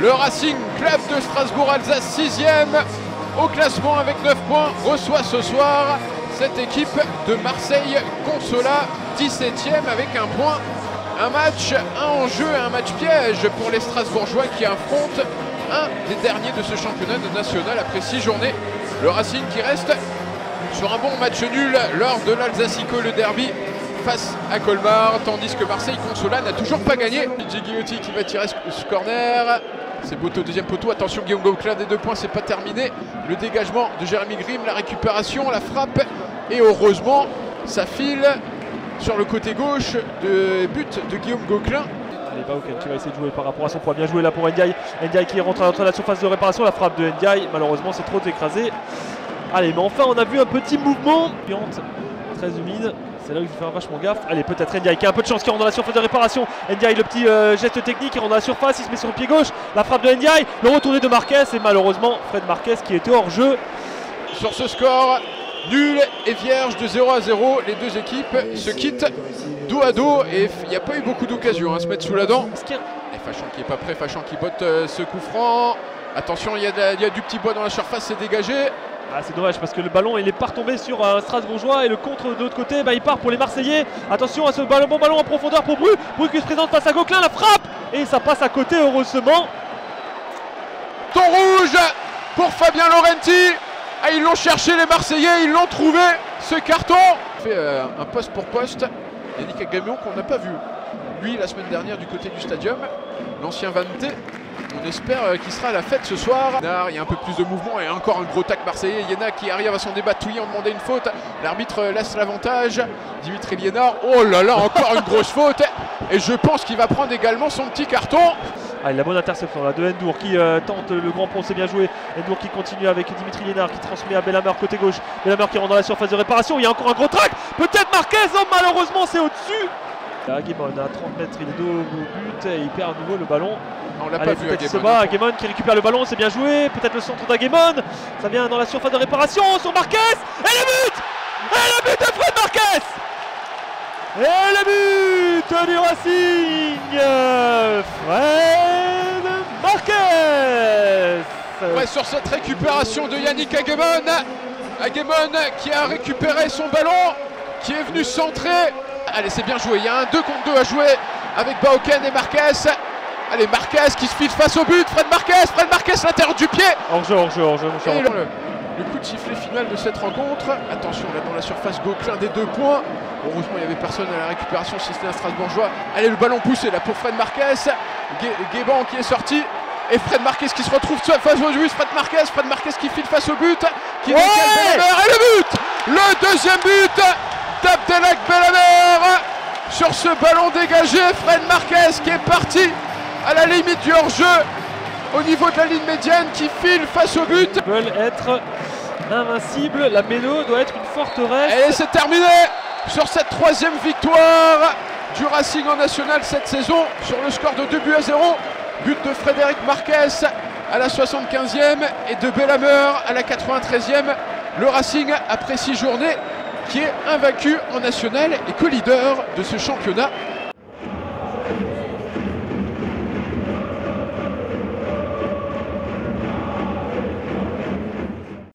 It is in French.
Le Racing Club de Strasbourg-Alsace 6ème au classement avec 9 points reçoit ce soir cette équipe de Marseille Consola 17ème avec un point. Un match, un enjeu un match piège pour les Strasbourgeois qui affrontent un des derniers de ce championnat national après 6 journées. Le Racing qui reste sur un bon match nul lors de l'Alsacico le derby face à Colmar, tandis que Marseille Consola n'a toujours pas gagné. DJ Guillotti qui va tirer ce corner. C'est Boto deuxième poteau. Attention, Guillaume Gauclin des deux points, c'est pas terminé. Le dégagement de Jérémy Grimm, la récupération, la frappe. Et heureusement, ça file sur le côté gauche de but de Guillaume Gauclin. Allez, Bauken qui va essayer de jouer par rapport à son point. Bien joué là pour Ndiaye. Ndiaye qui rentre à la surface de réparation. La frappe de Ndiaye, malheureusement, c'est trop écrasé. Allez, mais enfin, on a vu un petit mouvement. Très humide. C'est là où il faut faire vachement gaffe. Allez, peut-être Ndiaye qui a un peu de chance, qui rentre dans la surface de réparation. Ndiaye, le petit euh, geste technique, il rentre dans la surface, il se met sur le pied gauche. La frappe de Ndiaye, le retourné de Marquez et malheureusement Fred Marquez qui était hors jeu. Sur ce score, nul et vierge de 0 à 0, les deux équipes se quittent dos à dos et il n'y a pas eu beaucoup d'occasions à hein, se mettre sous la dent. Et Fachon qui est pas prêt, Fachon qui botte euh, ce coup franc. Attention, il y, y, a du petit bois dans la surface, c'est dégagé. Ah, c'est dommage parce que le ballon il est pas retombé sur un Strasbourgeois et le contre de l'autre côté bah, il part pour les Marseillais. Attention à ce ballon, bon ballon en profondeur pour Bru. Bru qui se présente face à Gauquelin, la frappe et ça passe à côté heureusement. Ton rouge pour Fabien Laurenti. Ah, ils l'ont cherché les Marseillais, ils l'ont trouvé ce carton. fait euh, un poste pour poste. Yannick Agamion qu'on n'a pas vu. Lui la semaine dernière du côté du stadium, l'ancien Vanté. On espère euh, qu'il sera à la fête ce soir. Il y a un peu plus de mouvement et encore un gros tac marseillais. Yéna qui arrive à son débatouiller en demandant une faute. L'arbitre euh, laisse l'avantage. Dimitri Liénard. Oh là là, encore une grosse faute. Et je pense qu'il va prendre également son petit carton. Allez, la bonne interception là de Endour qui euh, tente le grand pont, c'est bien joué. Endour qui continue avec Dimitri Liénard qui transmet à Bellamer côté gauche. Bellamer qui rentre dans la surface de réparation. Il y a encore un gros track. Peut-être Marquez. Oh, malheureusement, c'est au-dessus. Aguemon à 30 mètres, il est dos au but et il perd à nouveau le ballon. On l'a pas vu Aguemon. qui récupère le ballon, c'est bien joué. Peut-être le centre d'Aguemon. Ça vient dans la surface de réparation sur Marquez. Et le but Et le but de Fred Marquez Et le but du Racing Fred Marquez ouais, Sur cette récupération de Yannick Aguemon. Aguemon qui a récupéré son ballon, qui est venu centrer Allez, c'est bien joué. Il y a un 2 contre 2 à jouer avec Bauken et Marquez. Allez, Marquez qui se file face au but. Fred Marquez, Fred Marquez, l'intérieur du pied. Hors jeu, hors jeu, hors jeu. Le, coup de sifflet final de cette rencontre. Attention, là dans la surface, Gauquelin des deux points. Heureusement, il n'y avait personne à la récupération si c'était un Strasbourgeois. Allez, le ballon poussé là pour Fred Marquez. Guéban qui est sorti. Et Fred Marquez qui se retrouve face au but. Fred Marquez, Fred Marquez qui file face au but. Qui ouais et le but Le deuxième but d'Abdelak Belamer sur ce ballon dégagé. Fred Marquez qui est parti à la limite du hors-jeu au niveau de la ligne médiane qui file face au but. Ils veulent être invincibles. La Mélo doit être une forteresse. Et c'est terminé sur cette troisième victoire du Racing en National cette saison sur le score de 2 buts à 0. But de Frédéric Marquez à la 75e et de Bellamer à la 93e. Le Racing, après six journées, qui est invaincu en national et co-leader de ce championnat